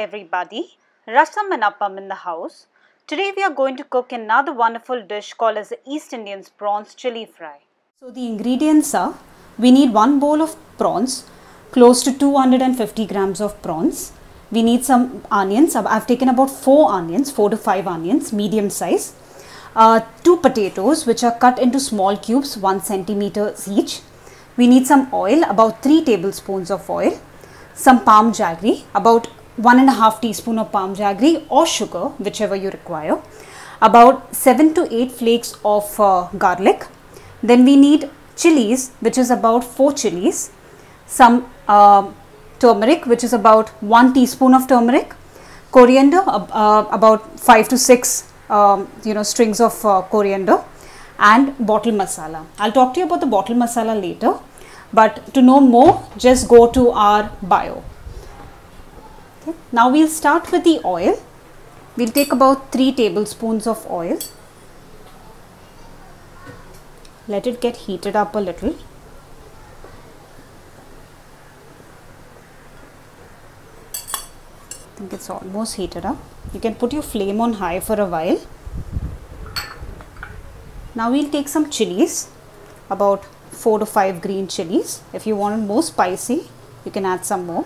everybody. Rasam and Appam in the house. Today we are going to cook another wonderful dish called as the East Indians prawns chili fry. So the ingredients are we need one bowl of prawns, close to 250 grams of prawns. We need some onions. I've- taken about four onions, four to five onions, medium size. Uh, two potatoes, which are cut into small cubes, one centimeter each. We need some oil, about three tablespoons of oil. Some palm jaggery, about one and a half teaspoon of palm jaggery or sugar, whichever you require. About seven to eight flakes of uh, garlic. Then we need chilies, which is about four chilies. Some uh, turmeric, which is about one teaspoon of turmeric. Coriander, uh, about five to six, um, you know, strings of uh, coriander, and bottle masala. I'll talk to you about the bottle masala later. But to know more, just go to our bio. Okay. Now we'll start with the oil. We'll take about 3 tablespoons of oil. Let it get heated up a little. I think it's almost heated up. You can put your flame on high for a while. Now we'll take some chilies, about 4 to 5 green chilies. If you want more spicy, you can add some more.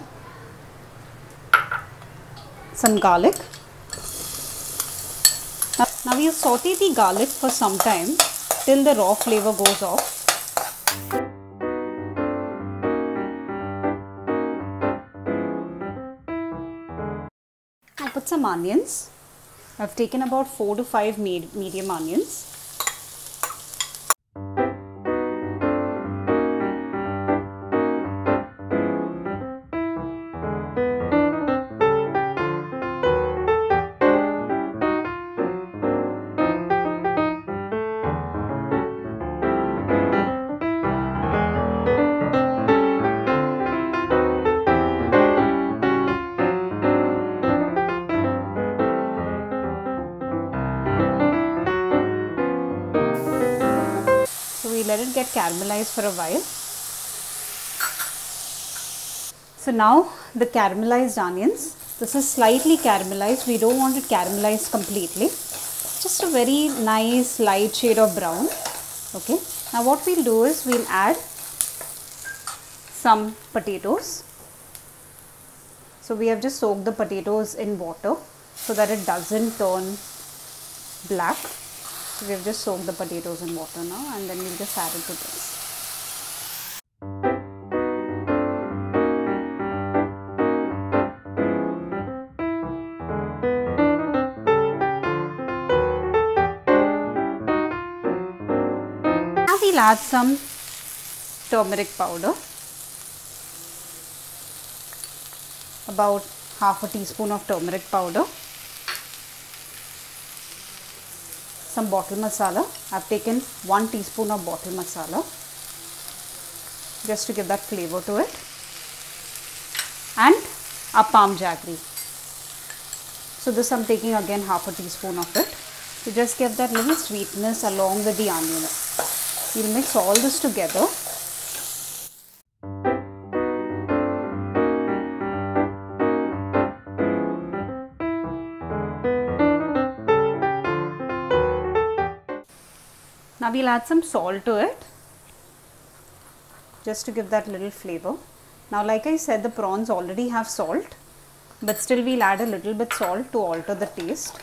Some garlic. Now, we'll saute the garlic for some time till the raw flavor goes off. Now put some onions. I've taken about 4 to 5 medium onions. Let it get caramelized for a while. So now the caramelized onions, this is slightly caramelized. We don't want it caramelized completely. Just a very nice light shade of brown. Okay. Now what we'll do is we'll add some potatoes. So we have just soaked the potatoes in water so that it doesn't turn black. So we have just soaked the potatoes in water now and then we'll just add it to this. Now we'll add some turmeric powder. About half a teaspoon of turmeric powder. Some bottle masala. I've taken 1 teaspoon of bottle masala just to give that flavor to it and a palm jaggery. So this I'm taking again half a teaspoon of it to just give that little sweetness along with the onion. We'll mix all this together Now we'll add some salt to it just to give that little flavor. Now like I said the prawns already have salt but still we'll add a little bit salt to alter the taste.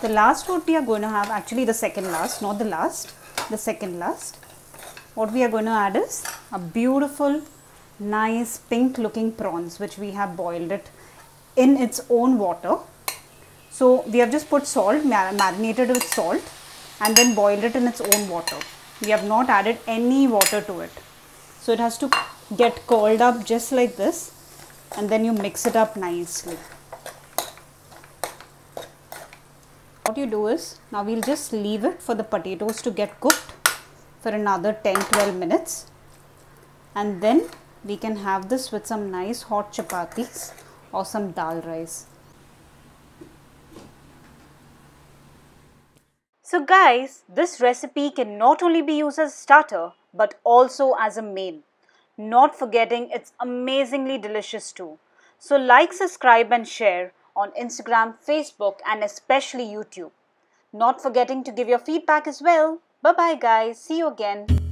The last what we are going to have actually the second last not the last the second last what we are going to add is a beautiful nice pink looking prawns which we have boiled it in its own water so we have just put salt, marinated with salt and then boiled it in its own water. We have not added any water to it. So it has to get curled up just like this and then you mix it up nicely. What you do is, now we'll just leave it for the potatoes to get cooked for another 10-12 minutes and then we can have this with some nice hot chapatis or some dal rice. So guys, this recipe can not only be used as a starter but also as a main. Not forgetting it's amazingly delicious too. So like, subscribe and share on Instagram, Facebook and especially YouTube. Not forgetting to give your feedback as well. Bye bye guys. See you again.